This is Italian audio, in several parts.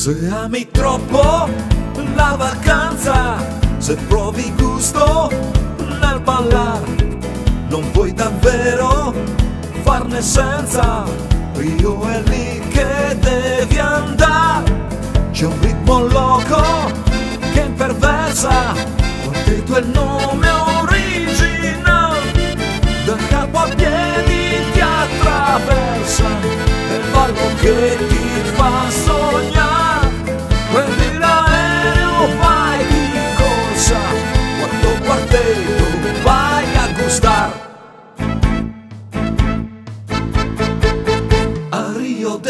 Se ami troppo la vacanza, se provi gusto nel ballare, non puoi davvero farne senza. Rio è lì che devi andare, c'è un ritmo loco che imperversa, guarda il nome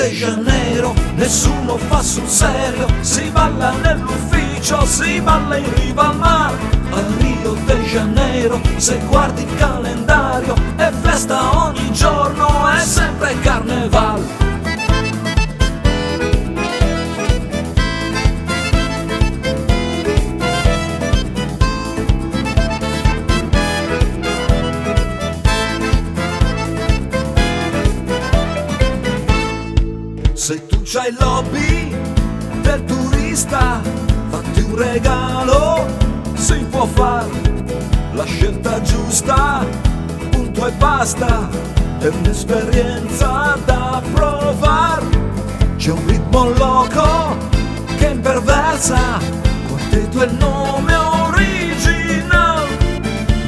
de Janeiro nessuno fa sul serio, si balla nell'ufficio, si balla in riva al mare. A Rio de Janeiro se guardi il calendario è festa ogni giorno, C'hai il lobby del turista, fatti un regalo, si può fare la scelta giusta, punto e basta, è un'esperienza da provare. C'è un ritmo loco che imperversa, quartetto è il nome originale,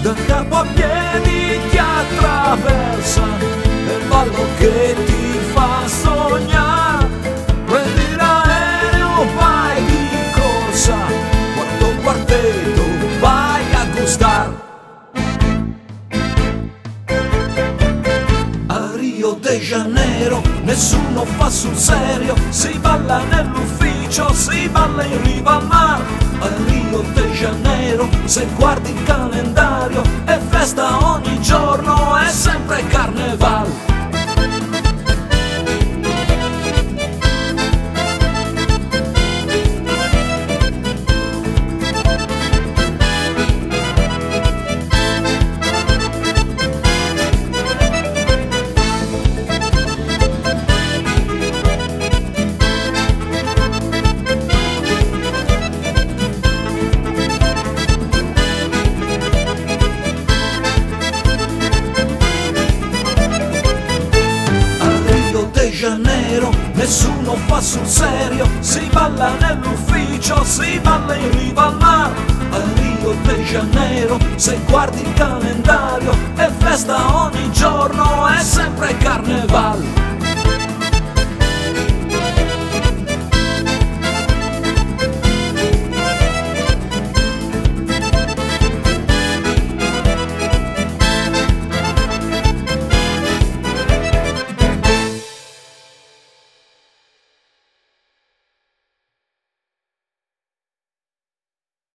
da capo a piedi ti attraversa, è il ballo che ti fa de Janeiro nessuno fa sul serio, si balla nell'ufficio, si balla in riva al mare. A Rio de Janeiro se guardi il calendario è festa ogni giorno, è sempre carnevale. Nessuno fa sul serio, si balla nell'ufficio, si balla in riva al mare. A Rio de Janeiro, se guardi il calendario, è festa ogni giorno, è sempre carnevale.